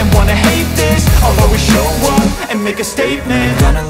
and wanna hate this I'll always show up and make a statement